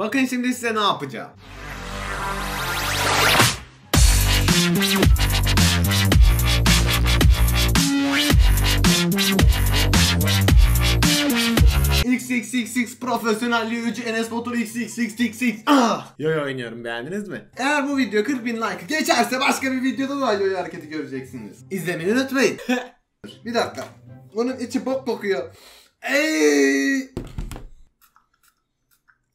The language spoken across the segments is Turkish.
Bakın şimdi size ne yapacağım. XXXX profesyonel Liucu Enes Batur XXXXX ah! Yoyo oynuyorum beğendiniz mi? Eğer bu video 40 bin like geçerse başka bir videoda da yoyo hareketi göreceksiniz. İzlemeyi unutmayın. bir dakika. Bunun içi bok kokuyor. Ey!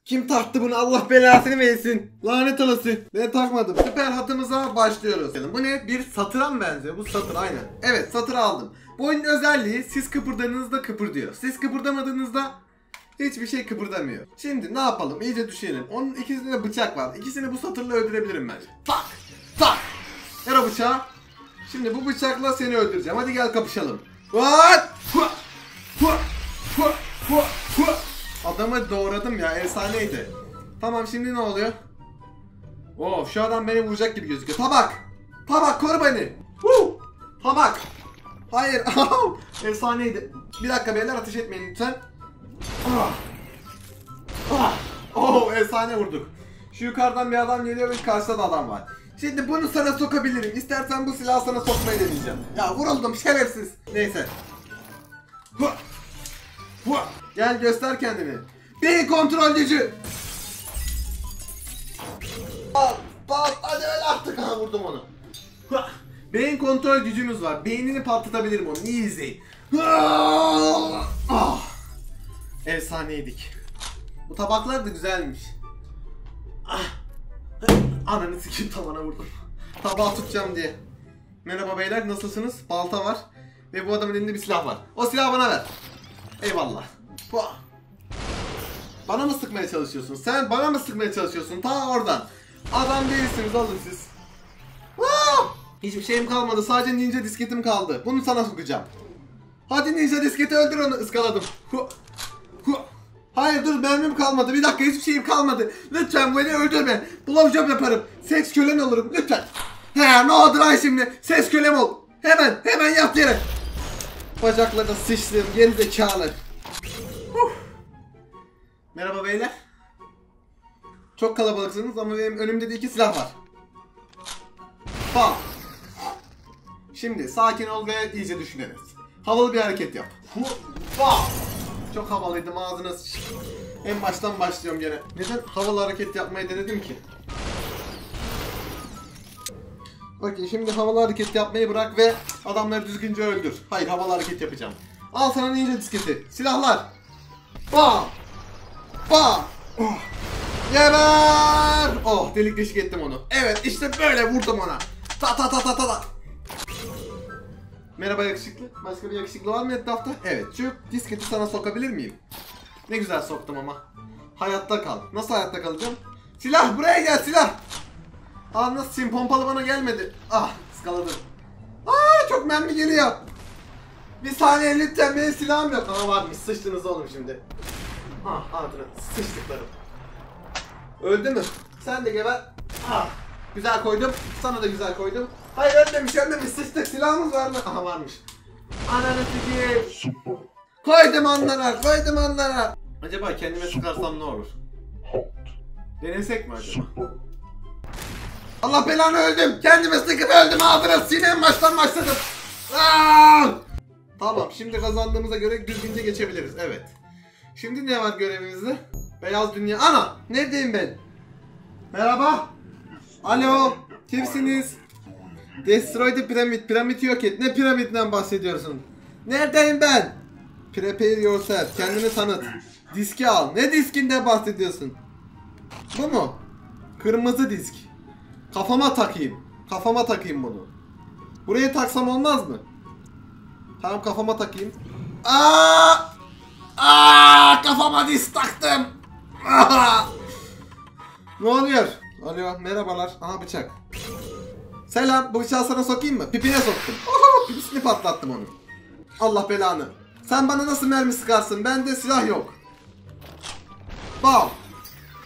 Kim taktı bunu Allah belasını versin. Lanet olası. Ben takmadım. Süper hatımıza başlıyoruz. Bu ne? Bir satıra mı benziyor? Bu satır aynen. Evet satır aldım. Bu oyunun özelliği siz kıpırdadığınızda kıpırdıyor. Siz kıpırdamadığınızda hiçbir şey kıpırdamıyor. Şimdi ne yapalım? İyice düşünelim. Onun ikisinde de bıçak var. İkisini bu satırla öldürebilirim bence. Tak! Tak! Ver o bıçağı. Şimdi bu bıçakla seni öldüreceğim. Hadi gel kapışalım. What? Hua! Hua! Hua! Hua! Adamı doğradım ya efsaneydi. Tamam şimdi ne oluyor? Oo şu adam beni vuracak gibi gözüküyor. Tabak! Tabak koru beni! Woo! Tabak! Hayır! efsaneydi. Bir dakika beyler ateş etmeyin lütfen. Ah! Ah! Oo efsane vurduk. Şu yukarıdan bir adam geliyor ve karşıda da adam var. Şimdi bunu sana sokabilirim. İstersen bu silahı sana sokmayı deneyeceğim. Ya vuruldum şerefsiz. Neyse. Hua! Hua! Gel göster kendini. Beyin kontrol gücü. Bal, bal, hadi öyle artık. Ha vurdum onu. Beyin kontrol gücümüz var. Beynini patlatabilirim onu. İyi izleyin. Ah! Efsaneydik. Bu tabaklar da güzelmiş. Ah! Ananı sikeyim tavana vurdum. Tabağı tutacağım diye. Merhaba beyler nasılsınız? Balta var. Ve bu adamın elinde bir silah var. O silahı bana ver. Eyvallah. Bana mı sıkmaya çalışıyorsun? Sen bana mı sıkmaya çalışıyorsun? Ta oradan. Adam değilsiniz alın siz. Hiçbir şeyim kalmadı. Sadece ninja disketim kaldı. Bunu sana sokacağım. Hadi ninja disketi öldür onu. Iskaladım. Hayır dur mermim kalmadı. Bir dakika hiçbir şeyim kalmadı. Lütfen beni öldürme. Blowjob yaparım. Seks kölen olurum. Lütfen. He ne oldu lan şimdi? Seks kölem ol. Hemen hemen yat yere. Bacaklarına sıçtım. Geri zekalı. Huh. Merhaba beyler. Çok kalabalıksınız ama benim önümde de iki silah var. Bam. Şimdi sakin ol ve iyice düşüneriz. Havalı bir hareket yap. Bam. Çok havalıydım ağzına. En baştan başlıyorum gene. Neden havalı hareket yapmayı denedim ki? Okey şimdi havalı hareket yapmayı bırak ve adamları düzgünce öldür. Hayır havalı hareket yapacağım. Al sana ninja disketi. Silahlar. Bam. Bam. Oh. Geber. Oh delik deşik ettim onu. Evet işte böyle vurdum ona. Ta ta ta ta ta ta. Merhaba yakışıklı. Başka bir yakışıklı var mı etrafta? Evet. Şu disketi sana sokabilir miyim? Ne güzel soktum ama. Hayatta kal. Nasıl hayatta kalacağım? Silah buraya gel silah. Aa nasıl sim pompalı bana gelmedi. Ah ıskaladım. Aa çok mermi geliyor. Bir saniye lütfen benim silahım yok. Ama varmış sıçtınız oğlum şimdi. Ah ağzına sıçtıklarım. Öldü mü? Sen de geber. Ah güzel koydum. Sana da güzel koydum. Hayır ölmemiş ölmemiş sıçtık silahımız var mı? Aha varmış. Ananı sikeyim. Koydum onlara koydum onlara. Acaba kendime sıkarsam ne olur? Denesek mi acaba? Allah belanı öldüm. Kendime sıkıp öldüm ağzına sinem baştan başladım. Aa! Tamam şimdi kazandığımıza göre düzgünce geçebiliriz. Evet. Şimdi ne var görevimizde? Beyaz dünya. Ana! Neredeyim ben? Merhaba. Alo. Kimsiniz? Destroy the pyramid. Piramidi yok et. Ne piramidden bahsediyorsun? Neredeyim ben? Prepare yourself. Kendini tanıt. Diski al. Ne diskinden bahsediyorsun? Bu mu? Kırmızı disk. Kafama takayım. Kafama takayım bunu. Buraya taksam olmaz mı? Tamam kafama takayım. Aa! Aa! Kafama disk taktım. Ne oluyor? Alo merhabalar. Aha bıçak. Selam bu bıçağı sana sokayım mı? Pipine soktum. Oho, pipisini patlattım onu. Allah belanı. Sen bana nasıl mermi sıkarsın? Bende silah yok. Bam.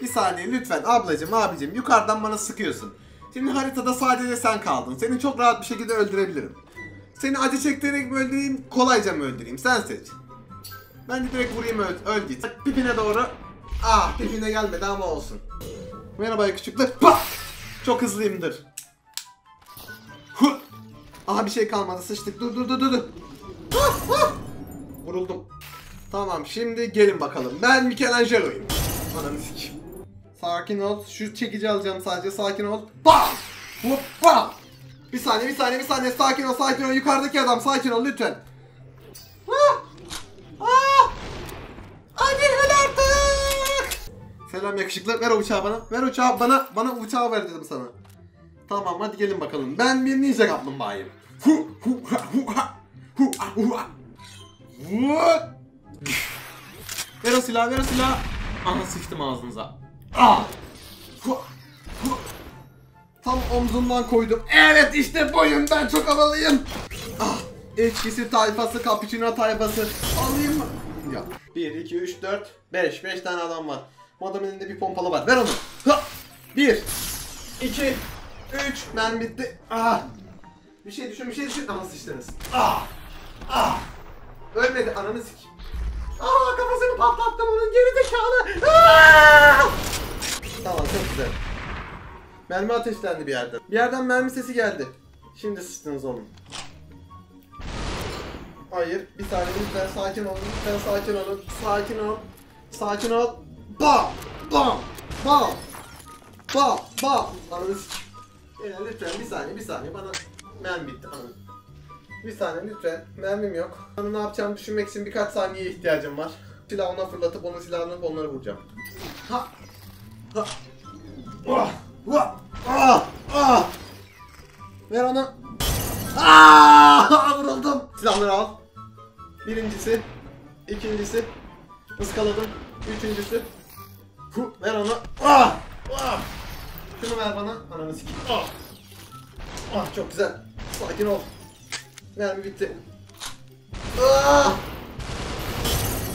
Bir saniye lütfen ablacım abicim yukarıdan bana sıkıyorsun. Şimdi haritada sadece sen kaldın. Seni çok rahat bir şekilde öldürebilirim. Seni acı çektirerek mi öldüreyim, kolayca mı öldüreyim? Sen seç. Ben de direkt vurayım öl, öl git. Pipine doğru. Ah dibine gelmedi ama olsun. Merhaba küçükler. Bah! Çok hızlıyımdır. Huh! Aha bir şey kalmadı sıçtık. Dur dur dur dur. Ah! Vuruldum. Tamam şimdi gelin bakalım. Ben Michelangelo'yum. Ananı sikeyim. Sakin ol. Şu çekici alacağım sadece. Sakin ol. Bam! Hop bam! Bir saniye bir saniye bir saniye. Sakin ol sakin ol. Yukarıdaki adam sakin ol lütfen. Selam yakışıklı. Ver uçağı bana. Ver uçağı bana. Bana uçağı ver dedim sana. Tamam hadi gelin bakalım. Ben bir ninja kaplumbağayım. Hu hu ha hu ha. Hu ha hu ha. Vut! Ver o silahı, ver o silahı. Aha sıçtım ağzınıza. Ah! Hu! Hu! Tam omzumdan koydum. Evet işte boyum ben çok havalıyım. Ah! Etkisi tayfası, cappuccino tayfası. Alayım mı? Ya. 1, 2, 3, 4, 5. 5 tane adam var. Bu adamın elinde bir pompalı var. Ver onu. Ha! 1, 2, 3. Ben bitti. Ah! Bir şey düşün, bir şey düşün. Ama sıçtınız. Ah! Ah! Ölmedi ananı sik. Aa kafasını patlattım onun geri zekalı. Aa! Tamam çok güzel. Mermi ateşlendi bir yerden. Bir yerden mermi sesi geldi. Şimdi sıçtınız oğlum. Hayır bir saniye lütfen sakin olun. Lütfen sakin olun. Sakin ol. Sakin ol. Bam! Bam! Bam! Bam! Bam! Ananı sik. Beyler lütfen bir saniye bir saniye bana mermi bitti ananı. Bir saniye lütfen. Mermim yok. Onu ne yapacağımı düşünmek için birkaç saniyeye ihtiyacım var. Silahını fırlatıp onun silahını onları vuracağım. Ha! Ha! Ah! Ah! Ah! Ah! Ver onu. Ah! Vuruldum. Silahları al. Birincisi. ikincisi. Iskaladım. Üçüncüsü. Hu, ver onu. Ah! Ah! Şunu ver bana. Ananı sikeyim. Ah! Ah çok güzel. Sakin ol. Mermi bitti. Ah!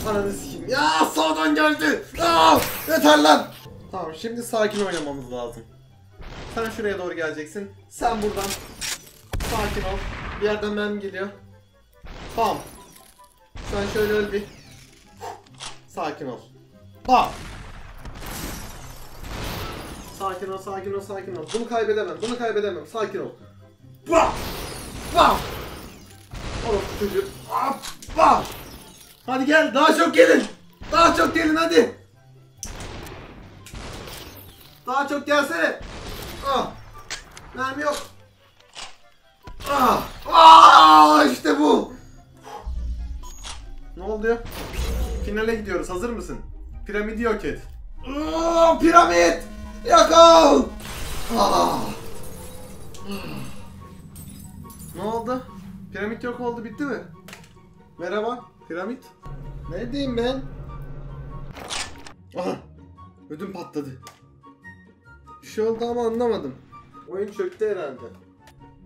Ananı sikeyim. Ya sağdan geldi. Ah! Yeter lan. Tamam şimdi sakin oynamamız lazım. Sen şuraya doğru geleceksin. Sen buradan. Sakin ol. Bir yerden mermi geliyor. Tamam. Sen şöyle öl bir. Sakin ol. Bam. Sakin ol, sakin ol, sakin ol. Bunu kaybedemem, bunu kaybedemem. Sakin ol. Bam. Bam. Oğlum çocuğu. Hoppa! Hadi gel daha çok gelin. Daha çok gelin hadi. Daha çok gelsene. Ah. Mermi yok. Ah. Ah işte bu. Ne oldu ya? Finale gidiyoruz. Hazır mısın? Piramidi yok et. Ah, piramit! Yakal! Ah. Ne oldu? Piramit yok oldu bitti mi? Merhaba piramit. Neredeyim ben? Aha ödüm patladı. Bir şey oldu ama anlamadım. Oyun çöktü herhalde.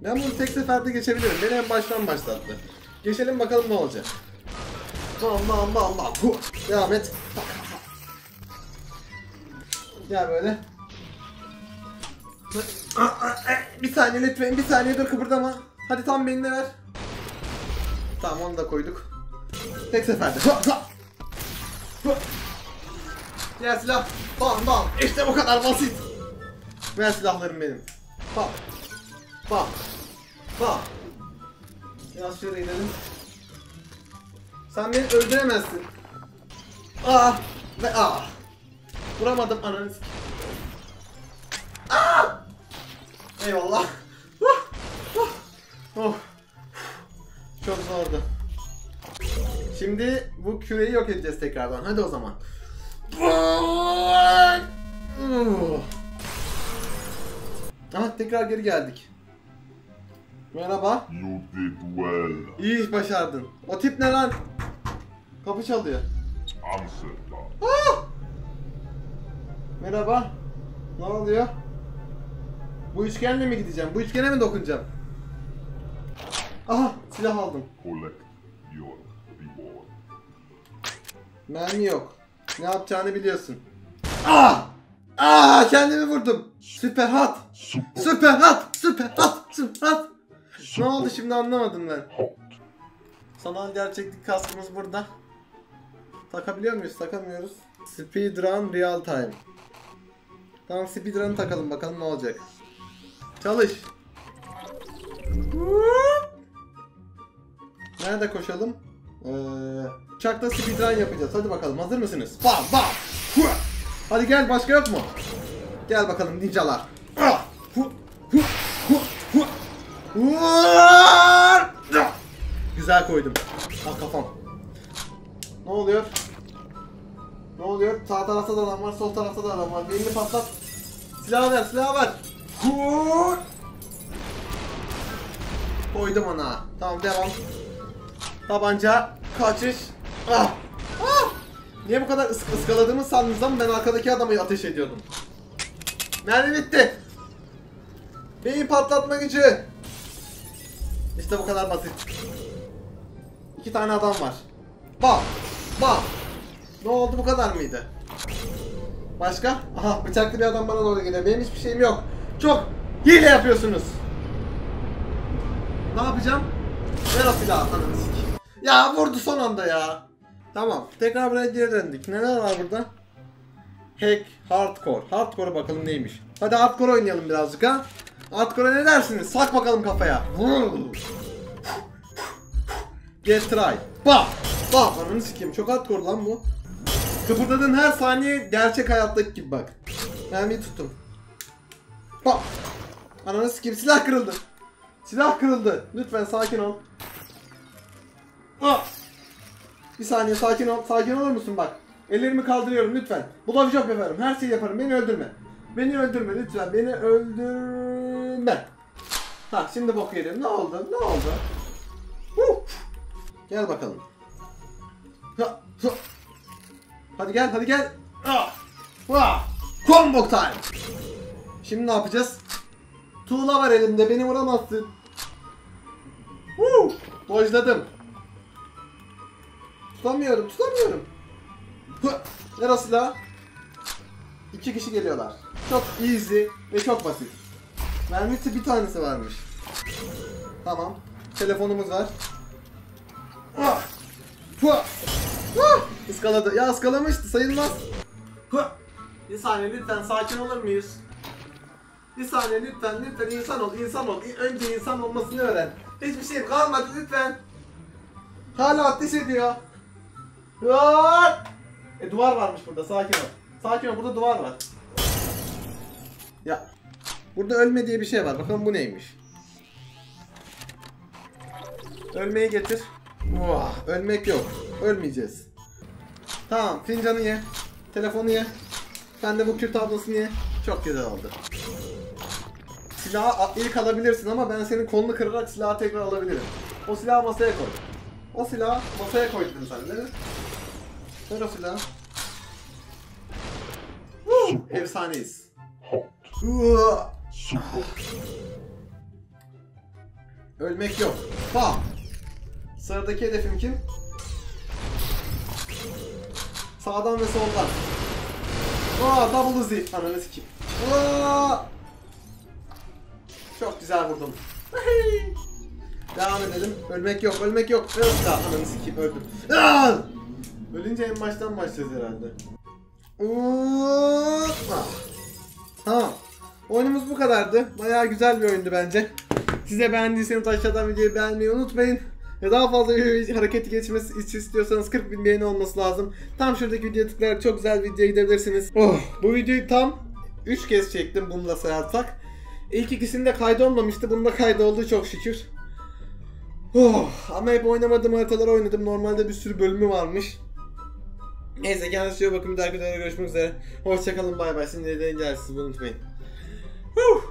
Ben bunu tek seferde geçebilirim. Beni en baştan başlattı. Geçelim bakalım ne olacak. Bam bam bam bam. Devam et. Gel böyle. Bir saniye lütfen bir saniye dur kıpırdama. Hadi tam benimle ver. Tamam onu da koyduk. Tek seferde. Diğer silah. Bam bam. İşte bu kadar basit. Ver silahlarım benim. Bam. Bam. Bam. Biraz şöyle inelim. Sen beni öldüremezsin. Aa ve aa. Vuramadım ananı s- Aa! Eyvallah. Oh. Çok zordu. Şimdi bu küreyi yok edeceğiz tekrardan. Hadi o zaman. Ah tekrar geri geldik. Merhaba. You did well. İyi iş başardın. O tip ne lan? Kapı çalıyor. Amsterdam. Merhaba. Ne oluyor? Bu üçgenle mi gideceğim? Bu üçgene mi dokunacağım? Aha silah aldım. Mermi yok. Ne yapacağını biliyorsun. Ah! Ah kendimi vurdum. Süper hat. Süper hat. Süper hat. Süper hat. Ne oldu şimdi anlamadım ben. Sanal gerçeklik kaskımız burada. Takabiliyor muyuz? Takamıyoruz. Speedrun real time. Tamam speedrun takalım bakalım ne olacak. Çalış. Nerede koşalım? Ee, uçakta speedrun yapacağız. Hadi bakalım hazır mısınız? Bam bam. Hadi gel başka yok mu? Gel bakalım ninjalar. Ah! Güzel koydum. Ah kafam. Ne oluyor? Ne oluyor? Sağ tarafta da adam var, sol tarafta da adam var. Birini patlat. Silah ver, silah ver. Huu! Koydum ona. Tamam devam. Tabanca, kaçış. Ah! Ah! Niye bu kadar ısk ıskaladığımı sandınız ama ben arkadaki adamı ateş ediyordum. Mermi bitti. Beyin patlatma gücü. İşte bu kadar basit. İki tane adam var. Bak! Bak! Ne oldu bu kadar mıydı? Başka? Aha bıçaklı bir adam bana doğru geliyor. Benim hiçbir şeyim yok. Çok hile yapıyorsunuz. Ne yapacağım? Ver o silahı ananı. Ya vurdu son anda ya. Tamam. Tekrar buraya geri döndük. Neler var burada? Hack, hardcore. Hardcore'a bakalım neymiş. Hadi hardcore oynayalım birazcık ha. Hardcore'a ne dersiniz? Sak bakalım kafaya. Get try. Bak. Bak ananı sikeyim. Çok hardcore lan bu. Kıpırdadığın her saniye gerçek hayattaki gibi bak. Mermiyi tuttum. Bak. Ananı sikeyim. Silah kırıldı. Silah kırıldı. Lütfen sakin ol. Ah. Bir saniye sakin ol. Sakin olur musun bak. Ellerimi kaldırıyorum lütfen. Blowjob yaparım. Her şeyi yaparım. Beni öldürme. Beni öldürme lütfen. Beni öldürme. Ha şimdi bok yedim. Ne oldu? Ne oldu? Huh. Gel bakalım. Ha, ha. Hadi gel, hadi gel. Ah. Ah. Combo time. Şimdi ne yapacağız? Tuğla var elimde, beni vuramazsın. Woo! Dojladım. Tutamıyorum, tutamıyorum. Hı! O silahı. İki kişi geliyorlar. Çok easy ve çok basit. Mermisi bir tanesi varmış. Tamam. Telefonumuz var. Ah! Iskaladı. Ya ıskalamıştı sayılmaz. Bir saniye lütfen sakin olur muyuz? Bir saniye lütfen lütfen insan ol insan ol. Önce insan olmasını öğren. Hiçbir şey kalmadı lütfen. Hala ateş ediyor. Hua! E duvar varmış burada sakin ol. Sakin ol burada duvar var. Ya burada ölme diye bir şey var. Bakalım bu neymiş. Ölmeyi getir. Vah, ölmek yok. Ölmeyeceğiz. Tamam, fincanı ye. Telefonu ye. Sen de bu Kürt ablasını ye. Çok güzel oldu. Silahı ilk alabilirsin ama ben senin kolunu kırarak silahı tekrar alabilirim. O silahı masaya koy. O silahı masaya koydun sen değil mi? Ver o silahı. Efsaneyiz. Ölmek yok. Bam. Sıradaki hedefim kim? Sağdan ve soldan. Aa double Z. Ananı sikeyim. Aa! Çok güzel vurdum. Devam edelim. Ölmek yok, ölmek yok. Öl daha. Ananı sikeyim öldüm. Aa! Ölünce en baştan başlayacağız herhalde. Tamam. Oyunumuz bu kadardı. Bayağı güzel bir oyundu bence. Size beğendiyseniz aşağıdan videoyu beğenmeyi unutmayın. Ve daha fazla hareketi geçmesi istiyorsanız 40 bin beğeni olması lazım. Tam şuradaki videoya tıklayarak çok güzel videoya gidebilirsiniz. Oh, bu videoyu tam 3 kez çektim bunu da sayarsak. İlk ikisinde kaydı olmamıştı. Bunda kaydı oldu çok şükür. Oh, ama hep oynamadığım haritalar oynadım. Normalde bir sürü bölümü varmış. Neyse kendinize iyi bakın. Bir dahaki videoda görüşmek üzere. Hoşçakalın bay bay. Şimdi de bunu unutmayın. Huh.